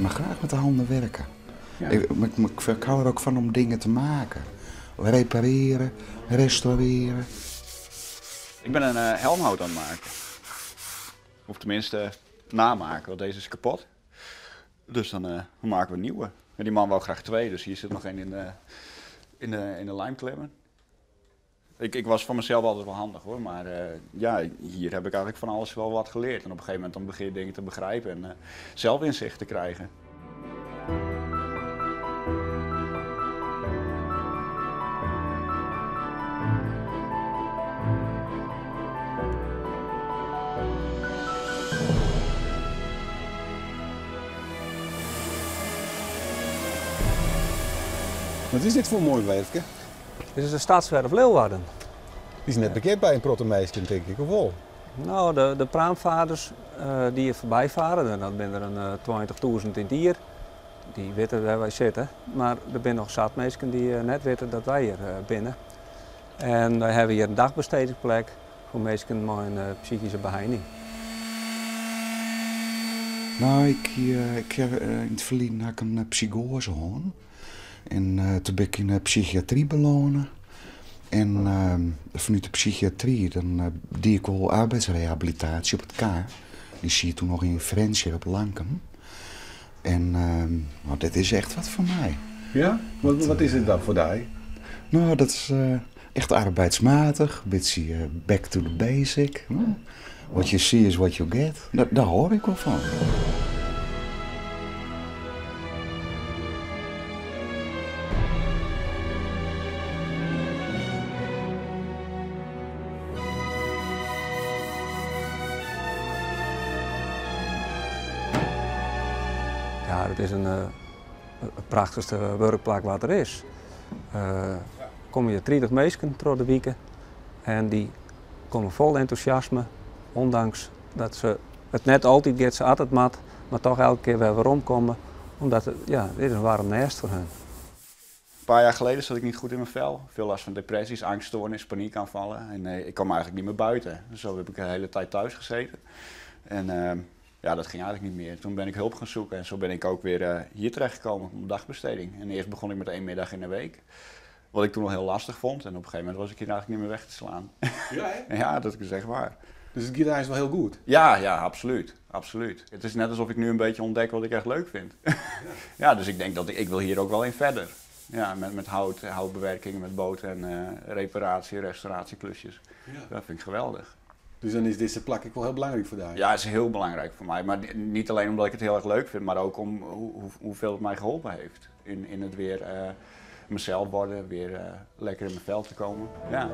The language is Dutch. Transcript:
mag graag met de handen werken. Ja. Ik, maar ik, ik, ik hou er ook van om dingen te maken. Repareren, restaureren. Ik ben een eh, helmhout aan het maken. Of tenminste namaken, want deze is kapot. Dus dan, eh, dan maken we een nieuwe. En die man wou graag twee, dus hier zit nog één in de, in de, in de lijmklemmen. Ik, ik was van mezelf altijd wel handig hoor, maar eh, ja, hier heb ik eigenlijk van alles wel wat geleerd. En op een gegeven moment dan begin je dingen te begrijpen en eh, zelf inzicht te krijgen. Wat is dit voor mooi werkje? Dit is de Stadswerf Leeuwarden. Die is net bekend bij een protomeester, denk ik, of wel? Nou, de, de praamvaarders eh, die hier voorbij varen, en dat zijn er een eh, 20.000 in het hier, die weten waar wij zitten. Maar er zijn nog zat mensen die eh, net weten dat wij hier eh, binnen. En wij hebben hier een dagbestedingsplek voor mensen met een psychische beheinding. Nou, ik, eh, ik heb in het verleden een psychose gehad. En eh, toen ben ik in de psychiatrie belonen. En eh, vanuit de psychiatrie dan, eh, deed ik wel arbeidsrehabilitatie op het K. Die zie je toen nog in Frensje op Lanken. En eh, nou, dit is echt wat voor mij. Ja? Wat, wat is het dan voor die? Nou, dat is eh, echt arbeidsmatig. Een beetje eh, back to the basic. Hm? What you see is what you get. Da- daar hoor ik wel van. Ja, het is een, eh, prachtigste werkplek wat er is. Eh komen hier 30 mensen door de weken en die komen vol enthousiasme, ondanks dat ze het net altijd gaat, ze altijd mat, maar toch elke keer weer omkomen, omdat het, ja, dit is een warm nest voor hen. Een paar jaar geleden zat ik niet goed in mijn vel. Veel last van depressies, angststoornis, paniekaanvallen. En eh, ik kwam eigenlijk niet meer buiten. Zo heb ik de hele tijd thuis gezeten. En eh, ja, dat ging eigenlijk niet meer. Toen ben ik hulp gaan zoeken en zo ben ik ook weer eh, hier terechtgekomen op dagbesteding. En eerst begon ik met één middag in de week. Wat ik toen nog heel lastig vond. En op een gegeven moment was ik hier eigenlijk niet meer weg te slaan. Ja, ja, dat is echt waar. Dus het gitaar is wel heel goed. Ja, ja, absoluut. absoluut. Het is net alsof ik nu een beetje ontdek wat ik echt leuk vind. ja, dus ik denk dat ik, ik wil hier ook wel in verder. Ja, met, met hout, houtbewerking, met boot en eh, reparatie, restauratieklusjes. Dat vind ik geweldig. Dus dan is deze plak ik wel heel belangrijk voor die. Ja, is heel belangrijk voor mij. Maar ni- niet alleen omdat ik het heel erg leuk vind, maar ook om hoe, hoe, hoeveel het mij geholpen heeft. In, in het weer eh, mezelf worden, weer eh, lekker in mijn vel te komen. Ja.